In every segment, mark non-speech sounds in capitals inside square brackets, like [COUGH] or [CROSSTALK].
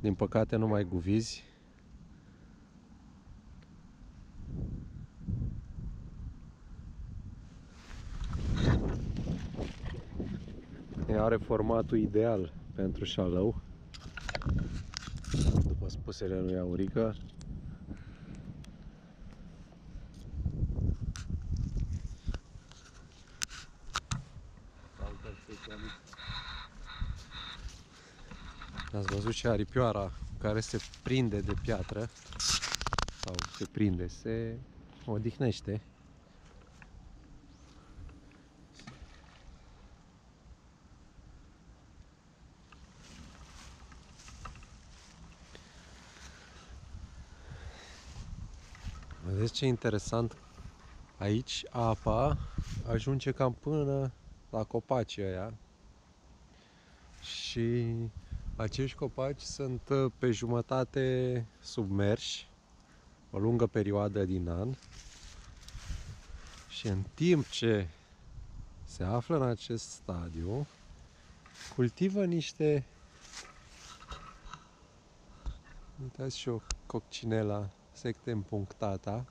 Din păcate nu mai guvizi. Are formatul ideal pentru șalău. După spusele lui Aurica. Ați văzut și aripioara care se prinde de piatră sau se prinde, se odihnește. Vedeți ce interesant? Aici apa ajunge cam până la copacii ăia și acești copaci sunt uh, pe jumătate submerși o lungă perioadă din an. Și în timp ce se află în acest stadiu, cultivă niște uitați și o coccinela sectem punctata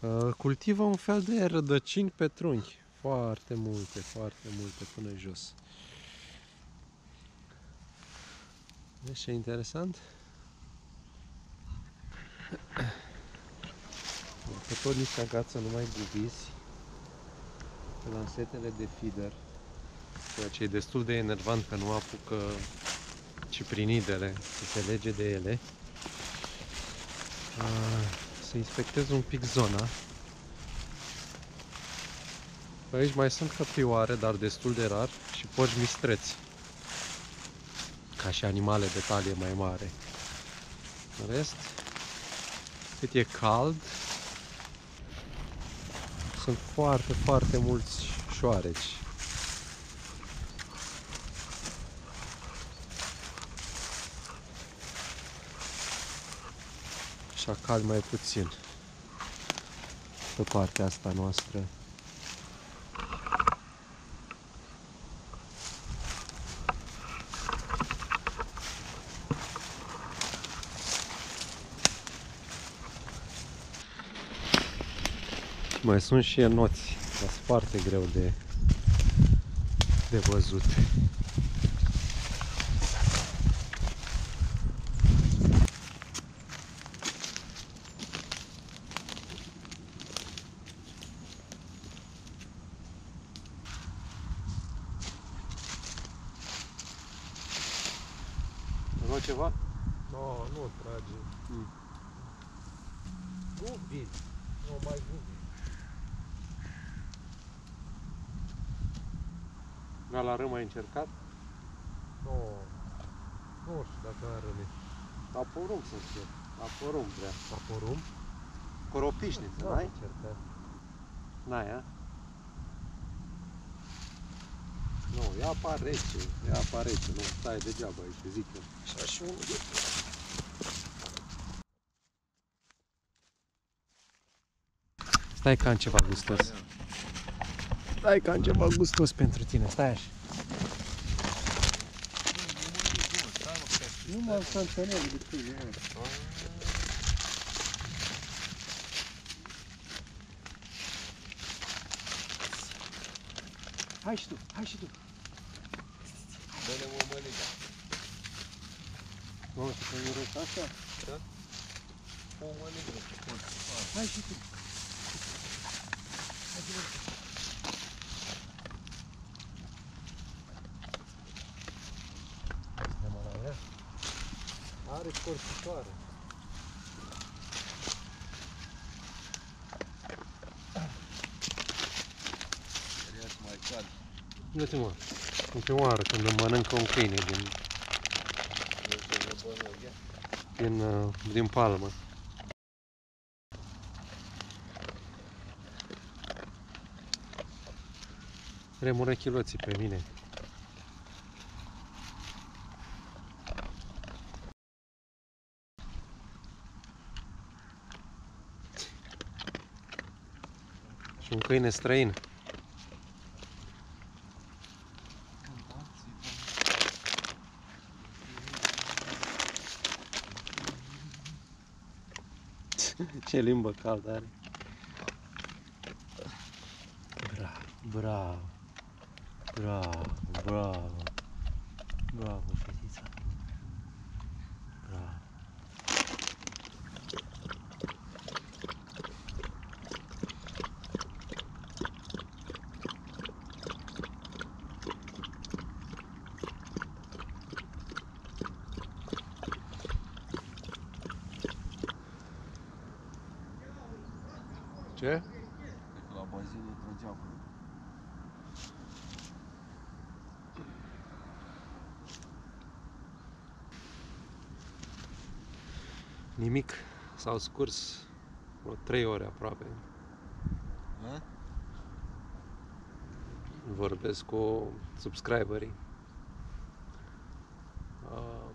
uh, cultivă un fel de rădăcini pe trunchi. Foarte multe, foarte multe până jos Vezi ce interesant? Că tot niște agață nu mai gubiți pe lansetele de feeder ceea ce e destul de enervant că nu apucă ciprinidele să se lege de ele. Să inspectez un pic zona. Aici mai sunt căprioare, dar destul de rar și porci mistreți ca și animale de talie mai mare. În rest, cât e cald, sunt foarte, foarte mulți șoareci. Șacal mai puțin pe partea asta noastră. Mai sunt și enoți, dar sunt foarte greu de, de văzut. Vreau ceva? No, nu trage. Mm. Gubi. Nu mai gubi. Gala râm ai încercat? Nu. Nu știu dacă are râne. La porumb să fie. La porumb vrea. La porum? Coropișniță, Da, n-ai? încercat. N-ai, a? Nu, e apa rece, e apa rece, nu stai degeaba aici, zic eu. Așa și unul de Stai că am ceva gustos. Stai că am ceva gustos pentru tine, stai așa. Nu mă să înțeleg de tine. Hai și tu, hai și tu. Dă-ne o măliga. Nu, să te miroși asta? O măligă. Hai și tu. Are școrsitoare. Ia-ți mai cald. Uite mă, în prima oară când îmi mănâncă un câine din, Nu se vă bănău, ia. din, uh, din palmă. Remură chiloții pe mine. Un câine străin. [LAUGHS] Ce limbă caldă are. Bravo, bravo, bravo, bravo, bravo, fetița. Bravo. Ce? Cred că la bazinul trăgeau. Nimic. S-au scurs vreo 3 ore aproape. Ha? Vorbesc cu subscriberii. Um,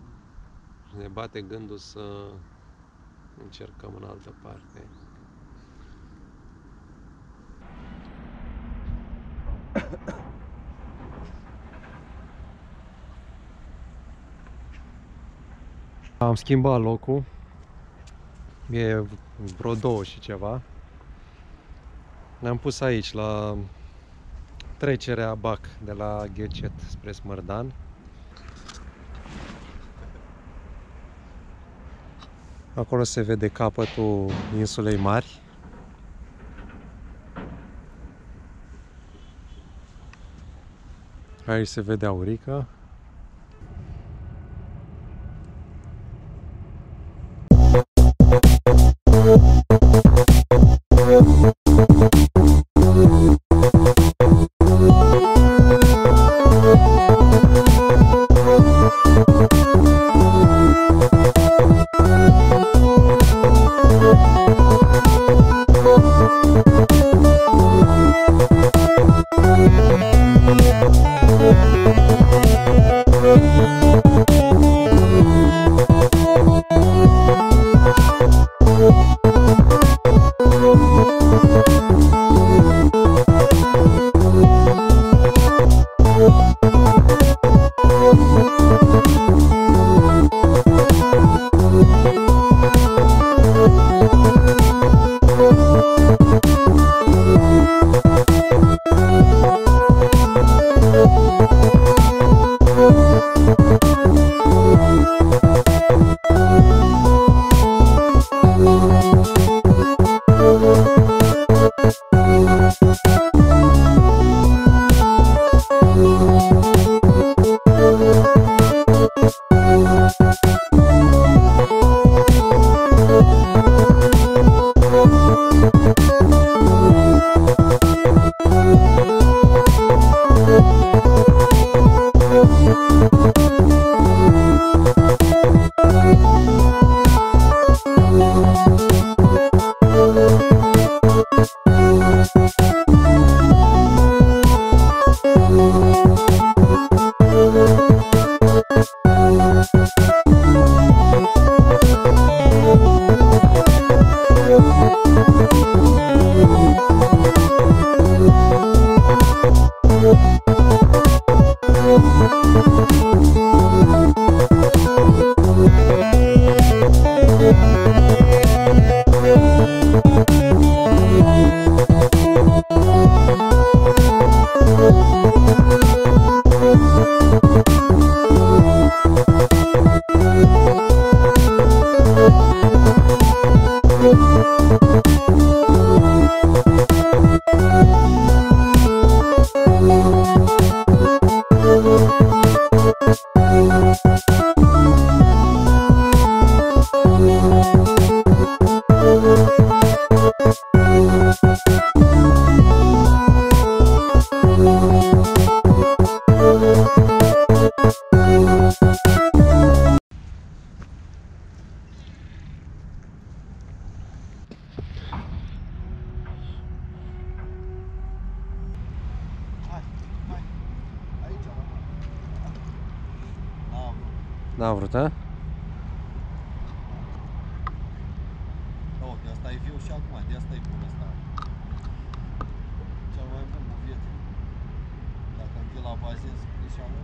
ne bate gândul să încercăm în altă parte. [COUGHS] Am schimbat locul. E vreo două și ceva. Ne-am pus aici la trecerea BAC de la Ghecet spre Smărdan. Acolo se vede capătul insulei mari. Aici se vede Aurica. N-a vrut, a? Da, de asta e viu și acum, de asta e bun asta. Cel mai bun cu vietă. Dacă îmi la bazin, spune și ală.